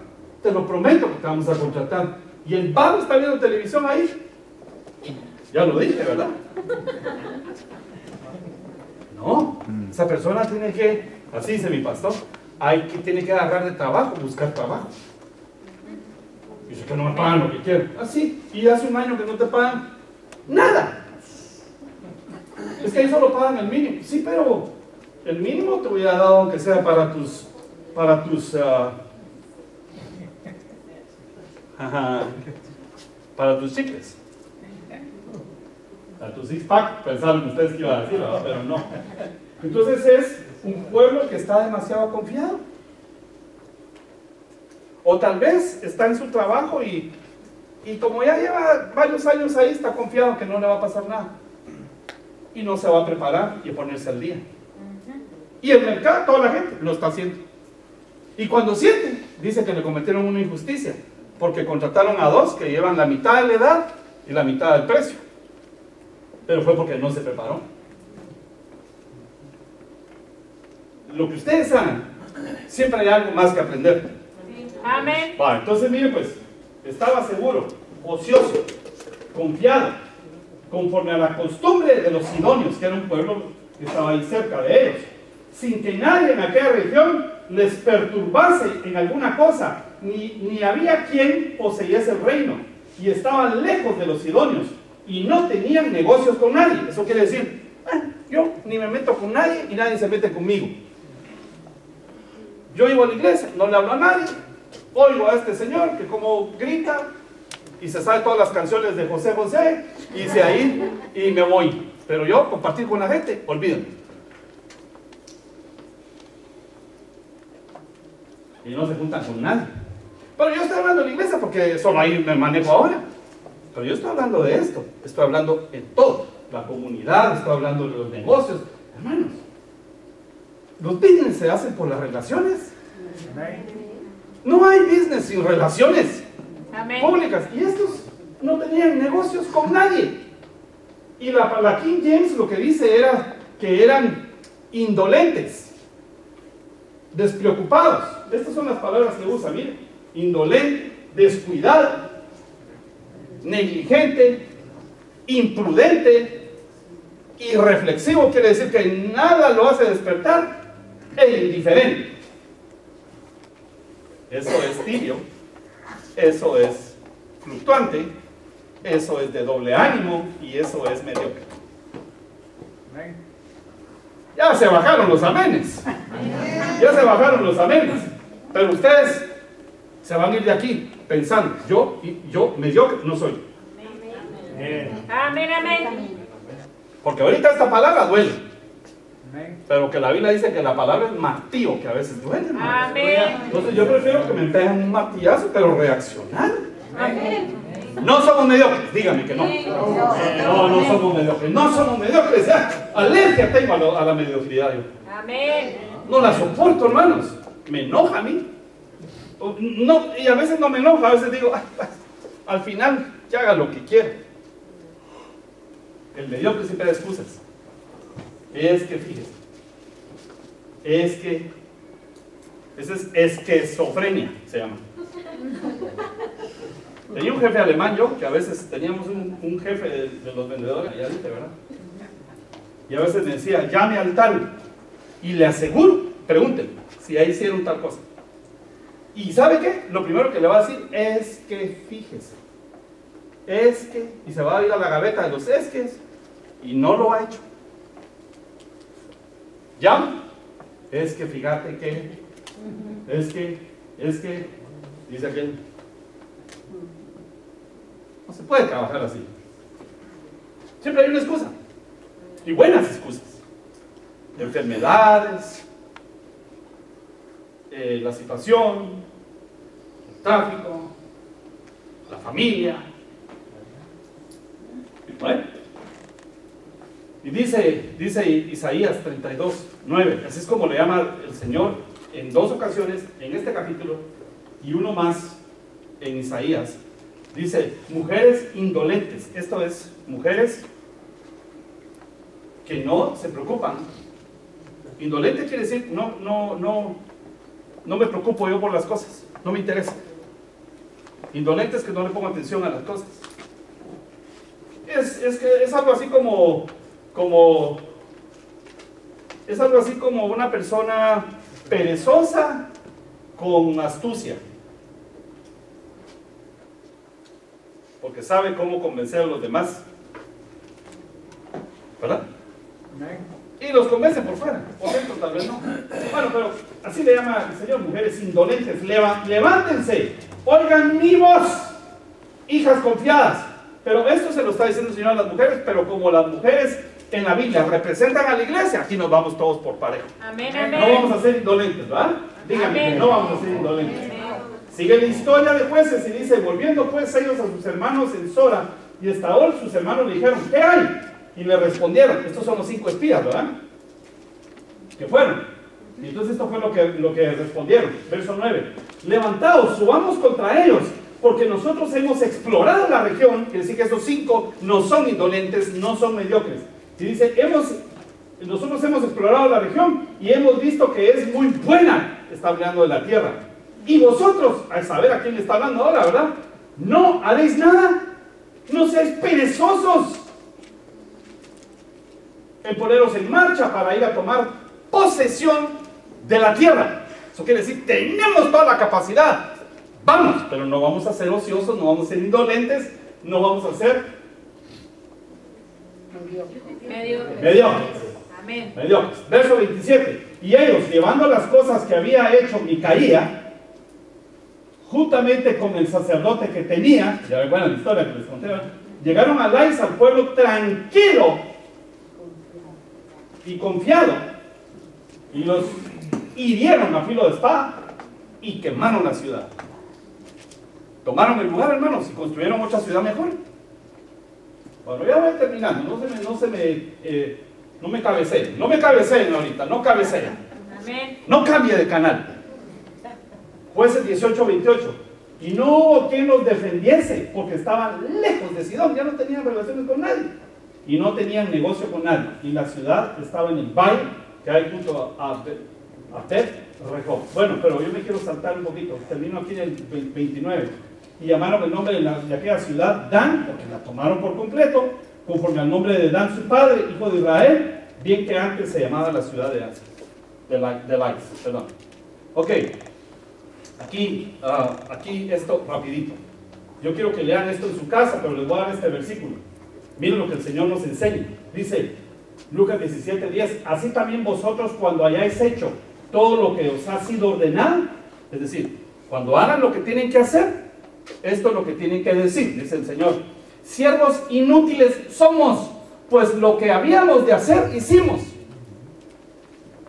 te lo prometo que te vamos a contratar. Y el vago está viendo televisión ahí. Ya lo dije, ¿verdad? No, esa persona tiene que, así dice mi pastor, hay que, tiene que agarrar de trabajo, buscar trabajo. Dice que no me pagan lo que quieren. Así, y hace un año que no te pagan nada. Es que ahí solo pagan el mínimo. Sí, pero el mínimo te hubiera dado aunque sea para tus, para tus, ah, ajá, para tus chicles. A tus six pack, pensaron ustedes que iba a decir, ¿verdad? pero no. Entonces es un pueblo que está demasiado confiado. O tal vez está en su trabajo y, y como ya lleva varios años ahí, está confiado que no le va a pasar nada. Y no se va a preparar y ponerse al día. Y el mercado, toda la gente lo está haciendo. Y cuando siente, dice que le cometieron una injusticia, porque contrataron a dos que llevan la mitad de la edad y la mitad del precio. Pero fue porque no se preparó. Lo que ustedes saben, siempre hay algo más que aprender. Amén. Va, entonces mire pues, estaba seguro, ocioso, confiado, conforme a la costumbre de los sidonios, que era un pueblo que estaba ahí cerca de ellos, sin que nadie en aquella región les perturbase en alguna cosa, ni, ni había quien poseyese el reino, y estaban lejos de los sidonios, y no tenían negocios con nadie. Eso quiere decir, "Ah, yo ni me meto con nadie y nadie se mete conmigo. Yo iba a la iglesia, no le hablo a nadie, oigo a este señor que como grita y se sabe todas las canciones de José José y dice ahí y me voy. Pero yo compartir con la gente, olvídalo. Y no se juntan con nadie. Pero yo estoy hablando de la iglesia porque solo ahí me manejo ahora. Pero yo estoy hablando de esto, estoy hablando en todo, la comunidad, estoy hablando de los negocios. Hermanos, los business se hacen por las relaciones. No hay business sin relaciones Amén. públicas. Y estos no tenían negocios con nadie. Y la, la King James lo que dice era que eran indolentes, despreocupados. Estas son las palabras que usa, mire. Indolente, descuidado, negligente, imprudente, irreflexivo, quiere decir que nada lo hace despertar, e indiferente. Eso es tibio, eso es fluctuante, eso es de doble ánimo y eso es mediocre. Ya se bajaron los amenes. Ya se bajaron los amenes. Pero ustedes se van a ir de aquí pensando, yo, y yo mediocre no soy. Amén, amén. Porque ahorita esta palabra duele. Pero que la Biblia dice que la palabra es martillo, que a veces duele. Amén. Entonces yo prefiero que me peguen un martillazo, pero reaccionar. Amén. No somos mediocres, dígame que no. No, no somos mediocres. No somos mediocres. Ya, alergia tengo a, lo- a la mediocridad yo. Amén. No la soporto, hermanos. Me enoja a mí. No, y a veces no me enoja, a veces digo, "Ay, ay, al final, que haga lo que quiera. El mediocre siempre da excusas. Es que, fíjese, es que, esa es esquizofrenia, se llama. Tenía un jefe alemán yo, que a veces teníamos un, jefe de, de los vendedores, ya dije, ¿verdad? Y a veces me decía, llame al tal, y le aseguro, pregúntenle, si ahí hicieron tal cosa. Y ¿sabe qué? Lo primero que le va a decir es que fíjese. Es que, y se va a ir a la gaveta de los es que, y no lo ha hecho. Llama, es que fíjate que, es que, es que, dice aquel. No se puede trabajar así. Siempre hay una excusa. Y buenas excusas. Enfermedades, eh, la situación, el tráfico, la familia. ¿Vale? Y dice, dice Isaías 32, 9, así es como le llama el Señor en dos ocasiones en este capítulo y uno más en Isaías. Dice, mujeres indolentes, esto es, mujeres que no se preocupan. Indolente quiere decir, no, no, no, no me preocupo yo por las cosas, no me interesa. Indolente es que no le pongo atención a las cosas. Es, es que es algo así como, como, es algo así como una persona perezosa con astucia. Porque sabe cómo convencer a los demás. ¿Verdad? Y los convence por fuera, por dentro tal vez no. Bueno, pero así le llama el Señor, mujeres indolentes. Levántense, oigan mi voz, hijas confiadas. Pero esto se lo está diciendo el Señor a las mujeres, pero como las mujeres en la Biblia representan a la iglesia, aquí nos vamos todos por pareja. Amén, No vamos amén. a ser indolentes, ¿verdad? Díganme que Amén. no vamos a ser indolentes. Sigue la historia de jueces y dice, volviendo pues ellos a sus hermanos en Sora y Estaol, sus hermanos le dijeron, ¿qué hay? Y le respondieron, estos son los cinco espías, ¿verdad? Que fueron. Y entonces esto fue lo que, lo que respondieron. Verso 9. Levantaos, subamos contra ellos, porque nosotros hemos explorado la región, quiere decir que estos cinco no son indolentes, no son mediocres. Y dice, hemos, nosotros hemos explorado la región y hemos visto que es muy buena, está hablando de la tierra. Y vosotros, a saber a quién le está hablando ahora, ¿verdad? No haréis nada, no seáis perezosos en poneros en marcha para ir a tomar posesión de la tierra. Eso quiere decir, tenemos toda la capacidad. Vamos, pero no vamos a ser ociosos, no vamos a ser indolentes, no vamos a ser Medio. mediocres. Amén. mediocres. Verso 27. Y ellos, llevando las cosas que había hecho Micaía, juntamente con el sacerdote que tenía, ya ven la historia que les conté, llegaron a Lais, al pueblo tranquilo y confiado, y los hirieron a filo de espada y quemaron la ciudad. Tomaron el lugar, hermanos, y construyeron otra ciudad mejor. Bueno, ya voy terminando, no se me, no se me, eh, no me cabeceen, no me cabeceen ahorita, no cabeceen, Amén. no cambie de canal. Jueces 18, 28. Y no hubo quien los defendiese, porque estaban lejos de Sidón, ya no tenían relaciones con nadie. Y no tenían negocio con nadie. Y la ciudad estaba en el valle, que hay junto a, a. Bueno, pero yo me quiero saltar un poquito. Termino aquí en el 29. Y llamaron el nombre de, la- de aquella ciudad Dan, porque la tomaron por completo, conforme al nombre de Dan, su padre, hijo de Israel, bien que antes se llamaba la ciudad de Asa. De, la, de Lais, perdón. Ok, aquí, ah, aquí esto rapidito. Yo quiero que lean esto en su casa, pero les voy a dar este versículo. Miren lo que el Señor nos enseña. Dice Lucas 17, 10, así también vosotros cuando hayáis hecho todo lo que os ha sido ordenado, es decir, cuando hagan lo que tienen que hacer, esto es lo que tienen que decir, dice el Señor. Siervos inútiles somos, pues lo que habíamos de hacer hicimos.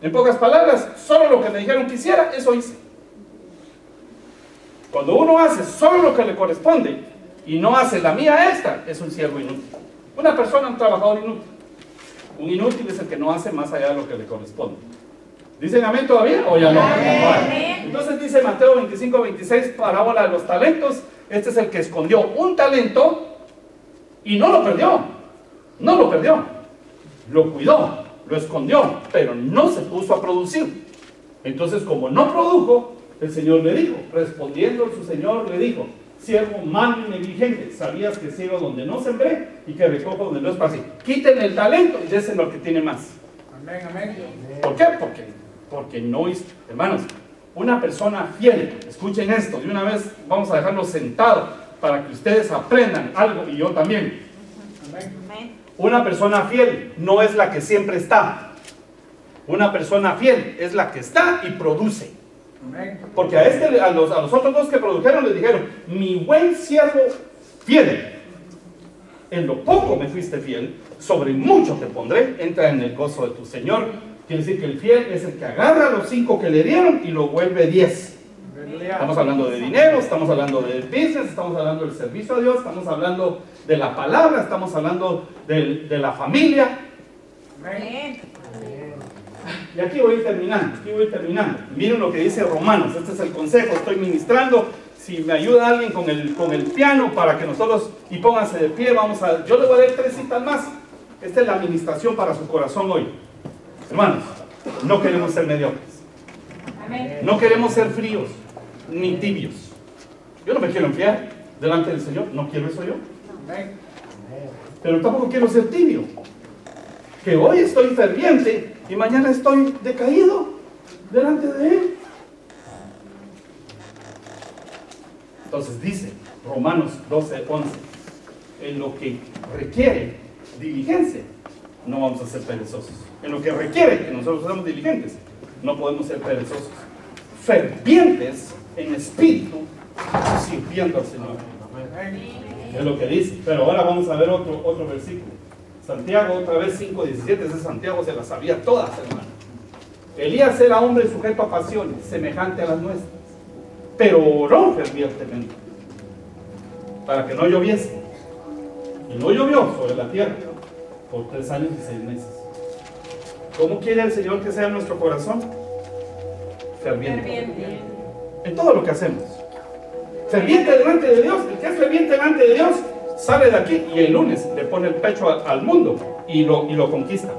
En pocas palabras, solo lo que me dijeron que hiciera, eso hice. Cuando uno hace solo lo que le corresponde y no hace la mía extra, es un siervo inútil. Una persona, un trabajador inútil. Un inútil es el que no hace más allá de lo que le corresponde. ¿Dicen amén todavía o ya no? Entonces dice Mateo 25, 26, parábola de los talentos. Este es el que escondió un talento y no lo perdió. No lo perdió. Lo cuidó, lo escondió, pero no se puso a producir. Entonces, como no produjo, el Señor le dijo, respondiendo su Señor le dijo, siervo malo y negligente, sabías que ciego donde no sembré y que recojo donde no esparcí. Quiten el talento y desen al que tiene más. Amén, amén. ¿Por qué? Porque, porque no hizo. Hermanos, una persona fiel, escuchen esto, de una vez vamos a dejarlo sentado para que ustedes aprendan algo y yo también. Una persona fiel no es la que siempre está. Una persona fiel es la que está y produce. Porque a, este, a, los, a los otros dos que produjeron les dijeron, mi buen siervo fiel. en lo poco me fuiste fiel, sobre mucho te pondré, entra en el gozo de tu Señor. Quiere decir que el fiel es el que agarra los cinco que le dieron y lo vuelve diez. Estamos hablando de dinero, estamos hablando del business, estamos hablando del servicio a Dios, estamos hablando de la palabra, estamos hablando de, la familia. Y aquí voy terminando, aquí voy terminando. Miren lo que dice Romanos, este es el consejo, estoy ministrando. Si me ayuda alguien con el, con el piano para que nosotros, y pónganse de pie, vamos a, yo le voy a dar tres citas más. Esta es la administración para su corazón hoy. Hermanos, no queremos ser mediocres, no queremos ser fríos, ni tibios. Yo no me quiero enfriar delante del Señor, no quiero eso yo. Pero tampoco quiero ser tibio. Que hoy estoy ferviente y mañana estoy decaído delante de Él. Entonces dice Romanos 12, 11, en lo que requiere diligencia, no vamos a ser perezosos. En lo que requiere que nosotros seamos diligentes, no podemos ser perezosos. Fervientes en espíritu, sirviendo al Señor. Es lo que dice. Pero ahora vamos a ver otro, otro versículo. Santiago, otra vez 5.17. Ese Santiago se las sabía todas, hermano. Elías era hombre sujeto a pasiones, semejante a las nuestras. Pero oró fervientemente para que no lloviese. Y no llovió sobre la tierra por tres años y seis meses. ¿Cómo quiere el Señor que sea nuestro corazón? Ferviente. En todo lo que hacemos. Ferviente delante de Dios. El que es ferviente delante de Dios sale de aquí y el lunes le pone el pecho al, mundo y lo, y lo conquista.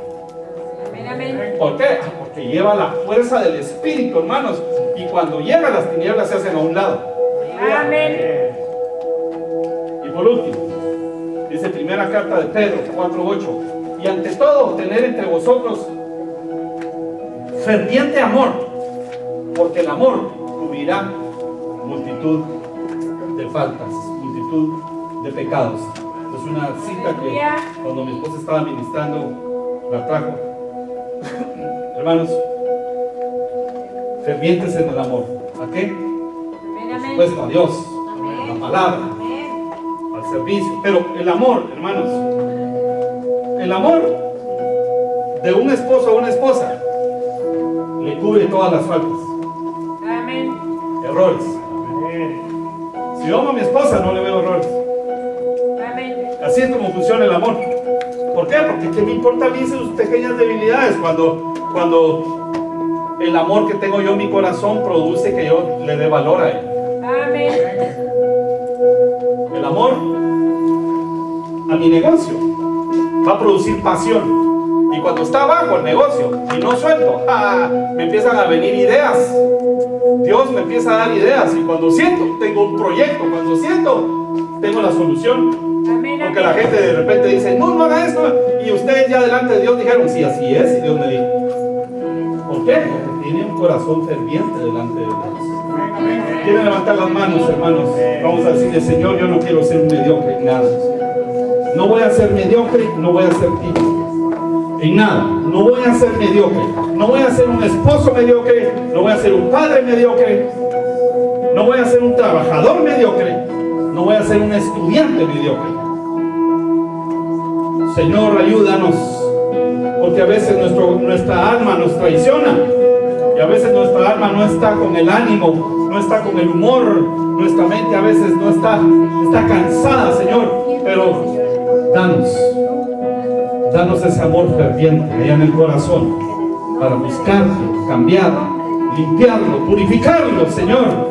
Amén, amén. ¿Por qué? Ah, Porque lleva la fuerza del Espíritu, hermanos. Y cuando llega las tinieblas se hacen a un lado. Amén. Y por último, dice primera carta de Pedro 4.8. Y ante todo, tener entre vosotros ferviente amor, porque el amor cubrirá multitud de faltas, multitud de pecados. Es una cita que cuando mi esposa estaba ministrando la trajo. Hermanos, fervientes en el amor. ¿A qué? Puesto a Dios, a la palabra, servicio. Pero el amor, hermanos, el amor de un esposo a una esposa le cubre todas las faltas, Amén. errores. Si yo amo a mi esposa, no le veo errores. Amén. Así es como funciona el amor. ¿Por qué? Porque ¿qué me importa a mí sus pequeñas debilidades cuando, cuando el amor que tengo yo en mi corazón produce que yo le dé valor a él? Amén. A mi negocio va a producir pasión. Y cuando está abajo el negocio y no suelto, ¡ah! me empiezan a venir ideas. Dios me empieza a dar ideas. Y cuando siento, tengo un proyecto. Cuando siento, tengo la solución. Porque la gente de repente dice, no, no haga esto. Y ustedes ya delante de Dios dijeron, sí, así es. Y Dios me dijo, ¿por qué? Porque tiene un corazón ferviente delante de Dios. Quieren levantar las manos, hermanos. Vamos a decirle, Señor, yo no quiero ser un mediocre nada. No voy a ser mediocre, no voy a ser tibio. En nada. No voy a ser mediocre. No voy a ser un esposo mediocre. No voy a ser un padre mediocre. No voy a ser un trabajador mediocre. No voy a ser un estudiante mediocre. Señor, ayúdanos. Porque a veces nuestro, nuestra alma nos traiciona. Y a veces nuestra alma no está con el ánimo, no está con el humor, nuestra mente a veces no está, está cansada, Señor. Pero danos, danos ese amor ferviente allá en el corazón para buscarlo, cambiarlo, limpiarlo, purificarlo, Señor.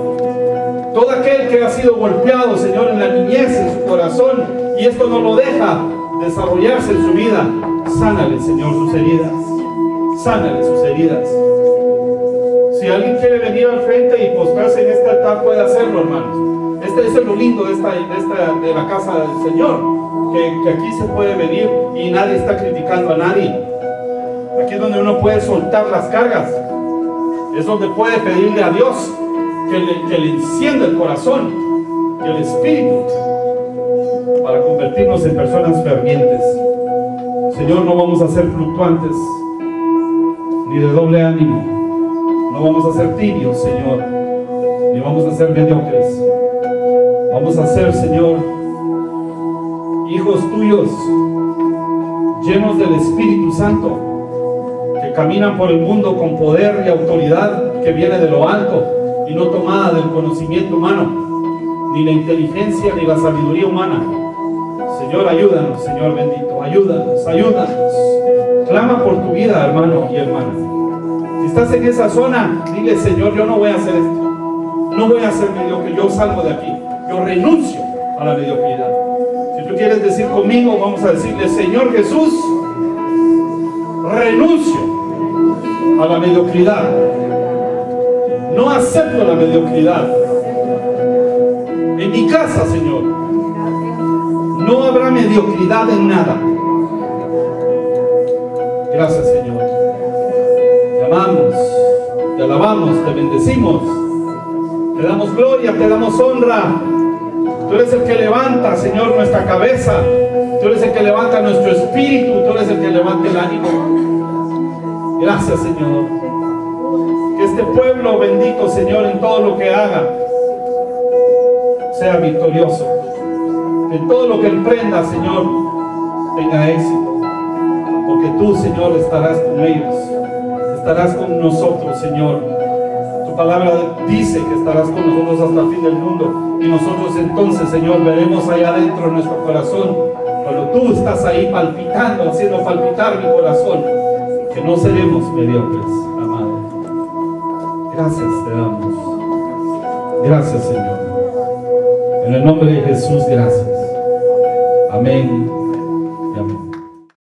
Todo aquel que ha sido golpeado, Señor, en la niñez, en su corazón, y esto no lo deja desarrollarse en su vida, sánale, Señor, sus heridas. Sánale sus heridas. Si alguien quiere venir al frente y postrarse en este altar, puede hacerlo, hermanos. Este es lo lindo de, esta, de, la casa del Señor, que, que aquí se puede venir y nadie está criticando a nadie. Aquí es donde uno puede soltar las cargas. Es donde puede pedirle a Dios que le, que le encienda el corazón y el espíritu para convertirnos en personas fervientes. Señor, no vamos a ser fluctuantes ni de doble ánimo. No vamos a ser tibios, Señor, ni vamos a ser mediocres. Vamos a ser, Señor, hijos tuyos, llenos del Espíritu Santo, que caminan por el mundo con poder y autoridad que viene de lo alto y no tomada del conocimiento humano, ni la inteligencia ni la sabiduría humana. Señor, ayúdanos, Señor bendito, ayúdanos, ayúdanos. Clama por tu vida, hermano y hermana. Si estás en esa zona, dile, Señor, yo no voy a hacer esto. No voy a ser mediocre, yo salgo de aquí. Yo renuncio a la mediocridad. Si tú quieres decir conmigo, vamos a decirle, Señor Jesús, renuncio a la mediocridad. No acepto la mediocridad. En mi casa, Señor, no habrá mediocridad en nada. Gracias, Señor. Te amamos, te alabamos, te bendecimos. Te damos gloria, te damos honra. Tú eres el que levanta, Señor, nuestra cabeza. Tú eres el que levanta nuestro espíritu. Tú eres el que levanta el ánimo. Gracias, Señor. Que este pueblo bendito, Señor, en todo lo que haga, sea victorioso. Que todo lo que emprenda, Señor, tenga éxito. Porque tú, Señor, estarás con ellos. Estarás con nosotros, Señor. Palabra dice que estarás con nosotros hasta el fin del mundo. Y nosotros entonces, Señor, veremos allá adentro de nuestro corazón. Cuando tú estás ahí palpitando, haciendo palpitar mi corazón, que no seremos mediocres, amado. Gracias te damos. Gracias, Señor. En el nombre de Jesús, gracias. Amén.